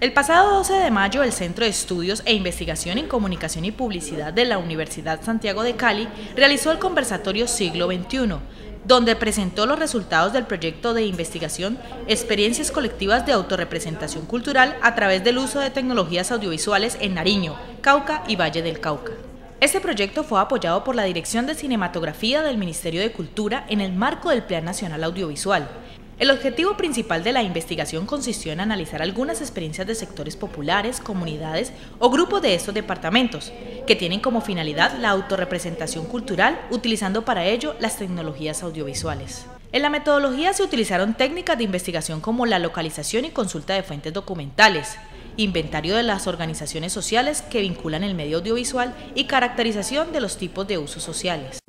El pasado 12 de mayo, el Centro de Estudios e Investigación en Comunicación y Publicidad de la Universidad Santiago de Cali realizó el conversatorio Siglo XXI, donde presentó los resultados del proyecto de investigación Experiencias colectivas de autorrepresentación cultural a través del uso de tecnologías audiovisuales en Nariño, Cauca y Valle del Cauca. Este proyecto fue apoyado por la Dirección de Cinematografía del Ministerio de Cultura en el marco del Plan Nacional Audiovisual el objetivo principal de la investigación consistió en analizar algunas experiencias de sectores populares, comunidades o grupos de estos departamentos, que tienen como finalidad la autorrepresentación cultural, utilizando para ello las tecnologías audiovisuales. En la metodología se utilizaron técnicas de investigación como la localización y consulta de fuentes documentales, inventario de las organizaciones sociales que vinculan el medio audiovisual y caracterización de los tipos de usos sociales.